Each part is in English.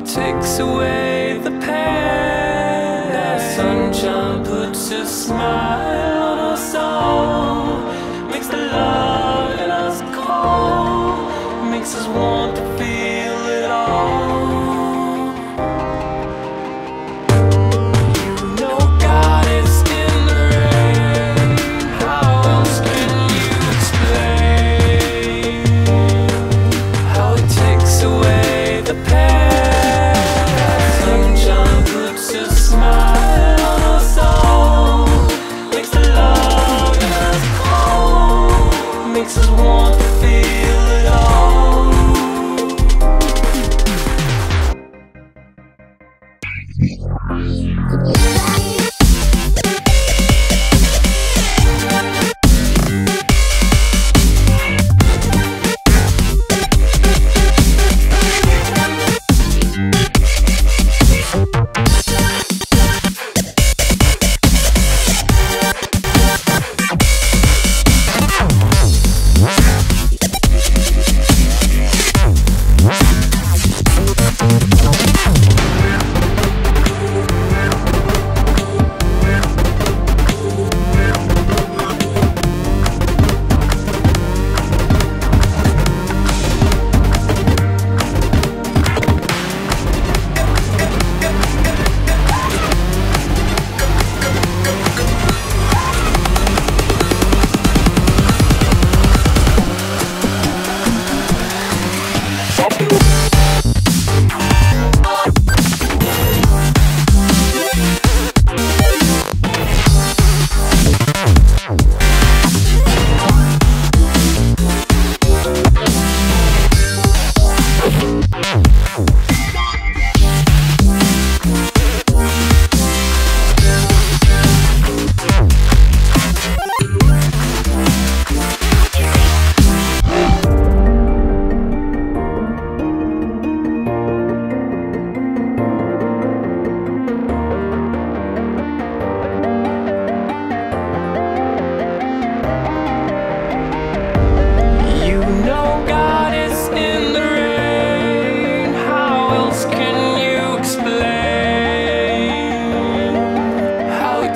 it takes away the pain. Now sunshine puts a smile on our soul, makes the love in us cold, makes us want to feel. Yeah.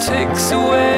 takes away.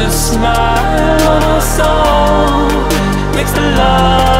A smile on our soul makes the love